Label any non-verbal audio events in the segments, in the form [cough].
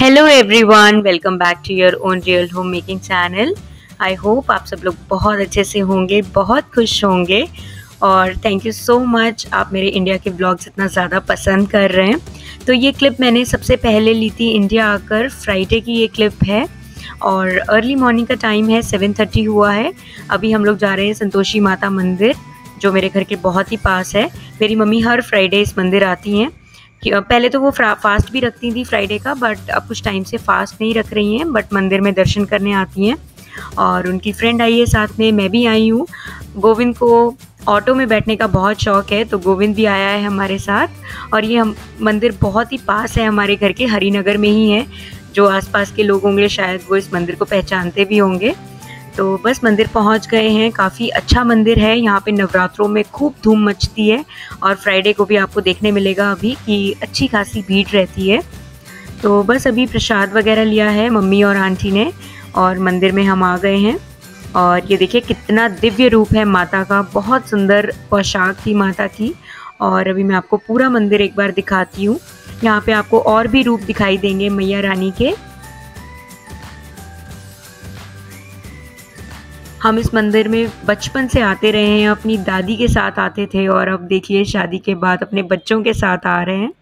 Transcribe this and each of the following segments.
Hello everyone welcome back to your own real home making channel I hope आप सब लोग बहुत अच्छे से होंगे, बहुत खुश होंगे। और थैंक यू सो मच आप मेरे इंडिया के ब्लॉग्स इतना ज़्यादा पसंद कर रहे हैं। तो ये क्लिप मैंने सबसे पहले ली थी इंडिया आकर फ्राइडे की ये क्लिप है। और अर्ली मॉर्निंग का टाइम है सेवन थर्टी हुआ है। अभी हम लोग जा रहे हैं संतोषी माता मंदिर, जो मेरे घर के बहुत ही पास है। मेरी मम्मी हर फ्राइडे इस मंदिर आती हैं। पहले तो वो फास्ट भी रखती थी फ्राइडे का बट अब कुछ टाइम से फास्ट नहीं रख रही हैं बट मंदिर में दर्शन करने आती हैं। और उनकी फ्रेंड आई है साथ में, मैं भी आई हूँ। गोविंद को ऑटो में बैठने का बहुत शौक है तो गोविंद भी आया है हमारे साथ। और ये हम, मंदिर बहुत ही पास है हमारे घर के, हरिनगर में ही है। जो आसपास के लोग होंगे शायद वो इस मंदिर को पहचानते भी होंगे। तो बस मंदिर पहुँच गए हैं। काफ़ी अच्छा मंदिर है। यहाँ पे नवरात्रों में खूब धूम मचती है और फ्राइडे को भी आपको देखने मिलेगा अभी कि अच्छी खासी भीड़ रहती है। तो बस अभी प्रसाद वगैरह लिया है मम्मी और आंटी ने और मंदिर में हम आ गए हैं। और ये देखिए कितना दिव्य रूप है माता का। बहुत सुंदर पोशाक थी माता की और अभी मैं आपको पूरा मंदिर एक बार दिखाती हूँ। यहाँ पे आपको और भी रूप दिखाई देंगे मैया रानी के। हम इस मंदिर में बचपन से आते रहे हैं, अपनी दादी के साथ आते थे और अब देखिए शादी के बाद अपने बच्चों के साथ आ रहे हैं।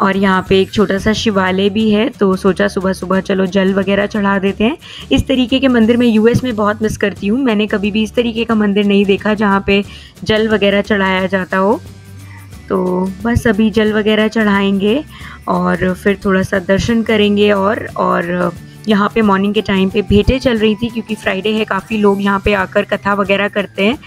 और यहाँ पे एक छोटा सा शिवालय भी है तो सोचा सुबह सुबह चलो जल वगैरह चढ़ा देते हैं। इस तरीके के मंदिर में यूएस में बहुत मिस करती हूँ। मैंने कभी भी इस तरीके का मंदिर नहीं देखा जहाँ पे जल वगैरह चढ़ाया जाता हो। तो बस अभी जल वगैरह चढ़ाएँगे और फिर थोड़ा सा दर्शन करेंगे और और यहाँ पे मॉर्निंग के टाइम पे भेंटें चल रही थी क्योंकि फ्राइडे है, काफ़ी लोग यहाँ पे आकर कथा वगैरह करते हैं।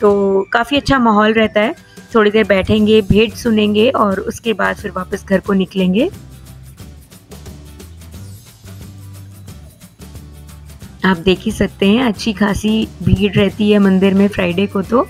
तो काफ़ी अच्छा माहौल रहता है। थोड़ी देर बैठेंगे, भेंट सुनेंगे और उसके बाद फिर वापस घर को निकलेंगे। आप देख ही सकते हैं, अच्छी खासी भीड़ रहती है मंदिर में फ्राइडे को तो।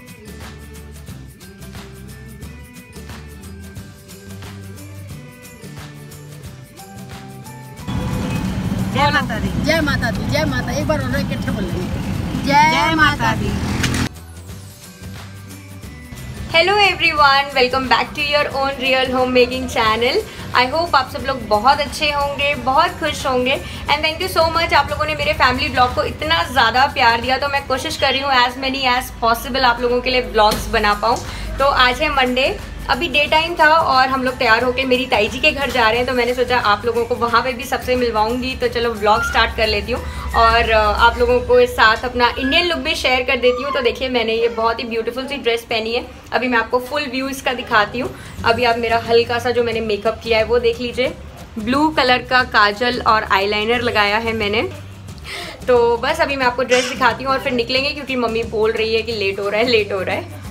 Hello everyone welcome back to your own real home making channel I hope आप सब लोग बहुत अच्छे होंगे, बहुत खुश होंगे and thank you so much आप लोगों ने मेरे फैमिली ब्लॉग को इतना ज़्यादा प्यार दिया तो मैं कोशिश कर रही हूँ एज मैनी एज पॉसिबल आप लोगों के लिए ब्लॉग्स बना पाऊँ। तो आज है मंडे अभी डे टाइम था और हम लोग तैयार होकर मेरी ताई जी के घर जा रहे हैं तो मैंने सोचा आप लोगों को वहाँ पे भी सबसे मिलवाऊँगी तो चलो व्लॉग स्टार्ट कर लेती हूँ। और आप लोगों को साथ अपना इंडियन लुक भी शेयर कर देती हूँ। तो देखिए, मैंने ये बहुत ही ब्यूटीफुल सी ड्रेस पहनी है। अभी मैं आपको फुल व्यू इसका दिखाती हूँ। अभी आप मेरा हल्का सा जो मैंने मेकअप किया है, वो देख लीजिए। ब्लू कलर का काजल और आई लगाया है मैंने। तो बस अभी मैं आपको ड्रेस दिखाती हूँ और फिर निकलेंगे, क्योंकि मम्मी बोल रही है कि लेट हो रहा है लेट हो रहा है।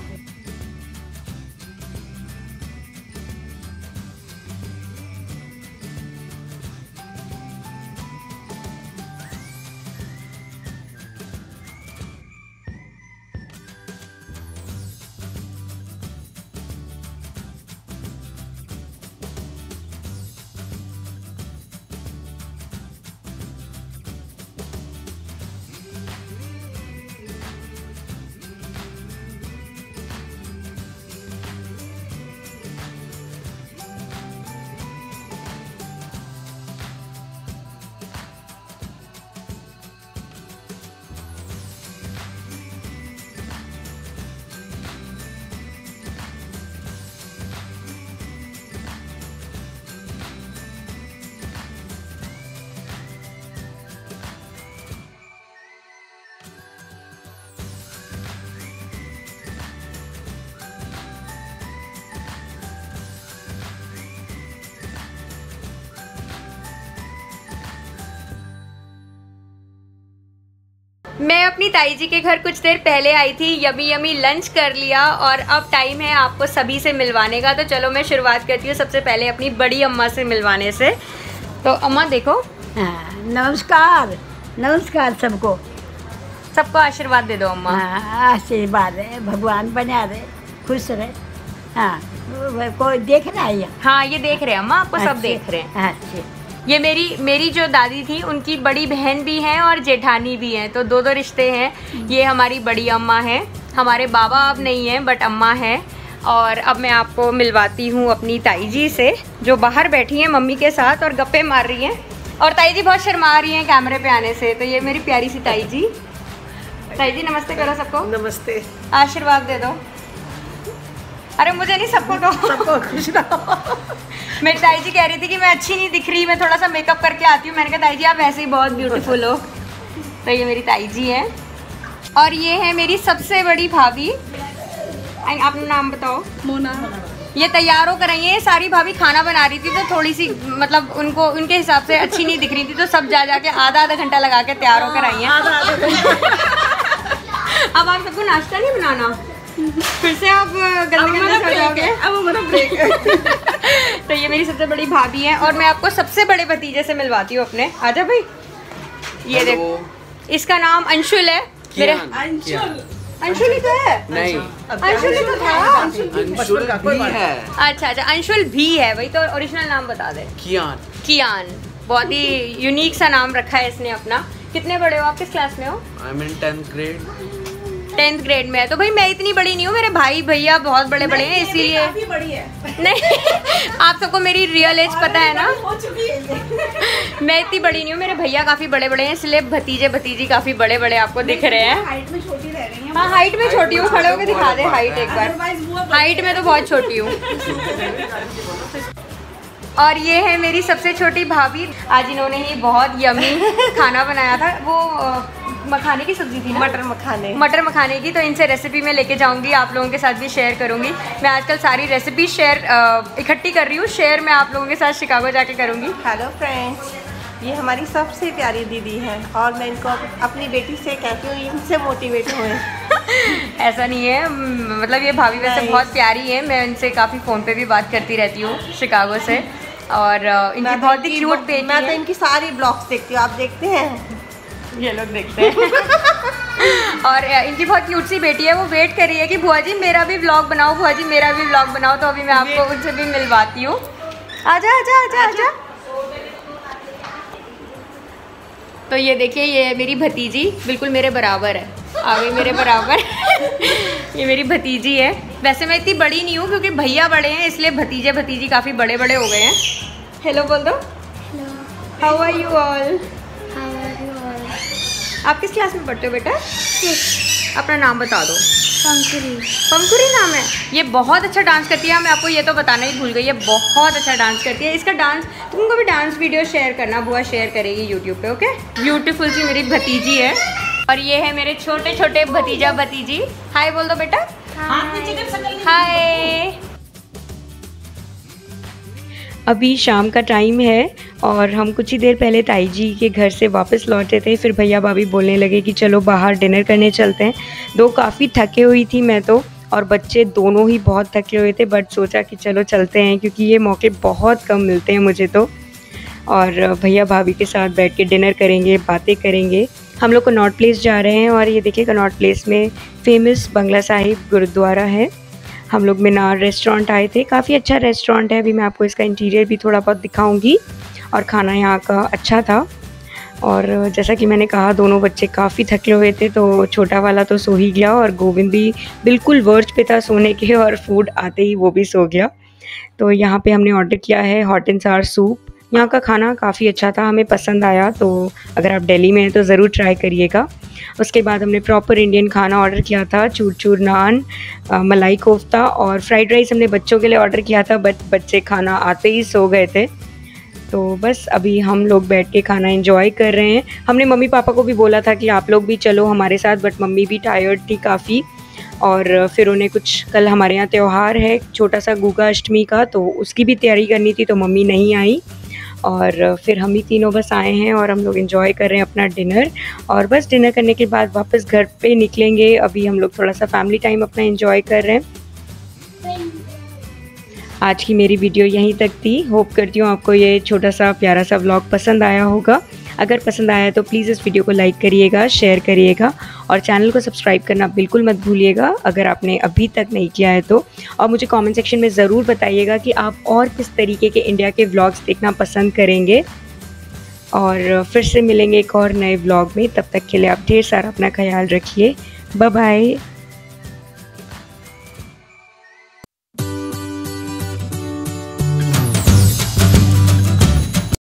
मैं अपनी ताई जी के घर कुछ देर पहले आई थी यमी यमी लंच कर लिया और अब टाइम है आपको सभी से मिलवाने का। तो चलो मैं शुरुआत करती हूँ सबसे पहले अपनी बड़ी अम्मा से मिलवाने से। तो अम्मा देखो। हाँ, नमस्कार। नमस्कार सबको। सबको आशीर्वाद दे दो अम्मा। हाँ, आशीर्वाद है भगवान बना रहे खुश रहे। हाँ कोई देख रहा है हाँ ये देख रहे हैं अम्मा आपको सब देख रहे हैं अच्छे। ये मेरी मेरी जो दादी थी उनकी बड़ी बहन भी हैं और जेठानी भी हैं तो दो दो रिश्ते हैं। ये हमारी बड़ी अम्मा हैं। हमारे बाबा अब नहीं हैं बट अम्मा हैं। और अब मैं आपको मिलवाती हूँ अपनी ताई जी से जो बाहर बैठी हैं मम्मी के साथ और गप्पे मार रही हैं। और ताई जी बहुत शर्मा रही हैं कैमरे पे आने से तो ये मेरी प्यारी सी ताई जी। ताई जी नमस्ते करो सबको। नमस्ते। आशीर्वाद दे दो। अरे मुझे नहीं सबको दो। सबको खुश रहो। मेरी ताई जी कह रही थी कि मैं अच्छी नहीं दिख रही मैं थोड़ा सा मेकअप करके आती हूँ। मैंने कहा ताई जी आप वैसे ही बहुत ब्यूटीफुल हो। तो ये मेरी ताई जी है। और ये है मेरी सबसे बड़ी भाभी। अपना नाम बताओ। मोना। ये तैयार होकर आई है। सारी भाभी खाना बना रही थी तो थोड़ी सी मतलब उनको उनके हिसाब से अच्छी नहीं दिख रही थी तो सब जा जाके आधा आधा घंटा लगा के तैयार होकर आई हैं। अब आप सबको नाश्ता नहीं बनाना? फिर से आप गंदे गंदे अब हमारा ब्रेक [laughs] तो ये मेरी सबसे बड़ी भाभी है और मैं आपको सबसे बड़े भतीजे से मिलवाती हूँ अपने। आजा भाई। ये देखो इसका नाम अंशुल है। मेरे अंशुल। अंशुल ही तो है। नहीं। अंशुल ही तो था। अंशुल भी है। अच्छा अच्छा अंशुल भी है वही तो ओरिजिनल नाम बता दे। कियान। कियान। बहुत ही यूनिक सा नाम रखा है इसने अपना। कितने बड़े हो आप? किस क्लास में हो? I mean tenth grade tenth grade में है। तो भाई मैं इतनी बड़ी नहीं हूँ मेरे भाई भैया बहुत बड़े बड़े हैं इसीलिए है। नहीं आप सबको मेरी रियल एज पता है ना? है मैं इतनी बड़ी नहीं हूँ मेरे भैया काफ़ी बड़े बड़े हैं इसलिए भतीजे भतीजी काफ़ी बड़े बड़े आपको दिख रहे हैं। हाइट में छोटी रह रही है। हाँ हाइट में छोटी हूँ खड़े होकर दिखा दे हाइट एक बार। हाइट में तो बहुत छोटी हूँ। [laughs] [laughs] और ये है मेरी सबसे छोटी भाभी। आज इन्होंने ही बहुत यमी [laughs] खाना बनाया था। वो मखाने की सब्ज़ी थी मटर मखाने। मटर मखाने की तो इनसे रेसिपी मैं लेके जाऊँगी आप लोगों के साथ भी शेयर करूँगी। मैं आजकल सारी रेसिपी शेयर इकट्ठी कर रही हूँ। शेयर मैं आप लोगों के साथ शिकागो जाके करूँगी। हेलो फ्रेंड्स ये हमारी सबसे प्यारी दीदी है और मैं इनको अपनी बेटी से कहती हूँ इनसे मोटिवेट हुए। [laughs] ऐसा नहीं है। मतलब ये भाभी वैसे बहुत प्यारी है। मैं इनसे काफ़ी फ़ोन पे भी बात करती रहती हूँ शिकागो से। और इनकी बहुत ही क्यूट बेटी मैं तो इनकी सारी ब्लॉग्स देखती हूँ आप देखते हैं। ये लोग देखते हैं। [laughs] और इनकी बहुत क्यूट सी बेटी है वो वेट कर रही है कि बुआ जी मेरा भी ब्लॉग बनाओ बुआ जी मेरा भी ब्लॉग बनाओ तो अभी मैं आपको उनसे भी मिलवाती हूँ। आजा आजा आजा आजा। तो ये देखिए ये मेरी भतीजी बिल्कुल मेरे बराबर है। आ गई मेरे बराबर। [laughs] ये मेरी भतीजी है। वैसे मैं इतनी बड़ी नहीं हूँ क्योंकि भैया बड़े हैं इसलिए भतीजे भतीजी काफ़ी बड़े बड़े हो गए हैं। हेलो बोल दो। हाउ आर यू ऑल आप किस क्लास में पढ़ते हो बेटा? अपना नाम बता दो। पंकुरी पंकुरी नाम है? ये बहुत अच्छा डांस करती है मैं आपको ये तो बताना ही भूल गई है बहुत अच्छा डांस करती है। इसका डांस तुमको भी डांस वीडियो शेयर करना बुआ शेयर करेगी यूट्यूब पे ओके ब्यूटीफुल सी मेरी भतीजी है। और ये है मेरे छोटे छोटे भतीजा भतीजी हाय बोल दो बेटा। हाय। अभी शाम का टाइम है और हम कुछ ही देर पहले ताई जी के घर से वापस लौटे थे, फिर भैया भाभी बोलने लगे कि चलो बाहर डिनर करने चलते हैं। दो काफ़ी थके हुई थी मैं तो और बच्चे दोनों ही बहुत थके हुए थे बट सोचा कि चलो चलते हैं, क्योंकि ये मौके बहुत कम मिलते हैं मुझे तो। और भैया भाभी के साथ बैठ के डिनर करेंगे, बातें करेंगे। हम लोग कनॉट प्लेस जा रहे हैं और ये देखिए कनॉट प्लेस में फ़ेमस बंगला साहिब गुरुद्वारा है। हम लोग मीनार रेस्टोरेंट आए थे। काफ़ी अच्छा रेस्टोरेंट है। अभी मैं आपको इसका इंटीरियर भी थोड़ा बहुत दिखाऊँगी और खाना यहाँ का अच्छा था। और जैसा कि मैंने कहा, दोनों बच्चे काफ़ी थके हुए थे तो छोटा वाला तो सो ही गया और गोविंद भी बिल्कुल वर्ज पे था सोने के और फ़ूड आते ही वो भी सो गया। तो यहाँ पे हमने ऑर्डर किया है हॉट एंड सार सूप यहाँ का खाना काफ़ी अच्छा था हमें पसंद आया तो अगर आप दिल्ली में हैं तो ज़रूर ट्राई करिएगा। उसके बाद हमने प्रॉपर इंडियन खाना ऑर्डर किया था चूर चूर नान अ, मलाई कोफ्ता और फ्राइड राइस हमने बच्चों के लिए ऑर्डर किया था बट बच्चे खाना आते ही सो गए थे। तो बस अभी हम लोग बैठ के खाना एंजॉय कर रहे हैं। हमने मम्मी पापा को भी बोला था कि आप लोग भी चलो हमारे साथ बट मम्मी भी टायर्ड थी काफ़ी। और फिर उन्हें कुछ कल हमारे यहाँ त्यौहार है छोटा सा गुगा अष्टमी का तो उसकी भी तैयारी करनी थी तो मम्मी नहीं आई। और फिर हम ही तीनों बस आए हैं और हम लोग इन्जॉय कर रहे हैं अपना डिनर और बस डिनर करने के बाद वापस घर पे निकलेंगे। अभी हम लोग थोड़ा सा फैमिली टाइम अपना इन्जॉय कर रहे हैं। आज की मेरी वीडियो यहीं तक थी। होप करती हूँ आपको ये छोटा सा प्यारा सा ब्लॉग पसंद आया होगा। अगर पसंद आया तो प्लीज़ इस वीडियो को लाइक करिएगा शेयर करिएगा और चैनल को सब्सक्राइब करना बिल्कुल मत भूलिएगा। अगर आपने अभी तक नहीं किया है तो और मुझे कमेंट सेक्शन में ज़रूर बताइएगा कि आप और किस तरीके के इंडिया के व्लॉग्स देखना पसंद करेंगे। और फिर से मिलेंगे एक और नए व्लॉग में। तब तक के लिए आप ढेर सारा अपना ख्याल रखिए। बाय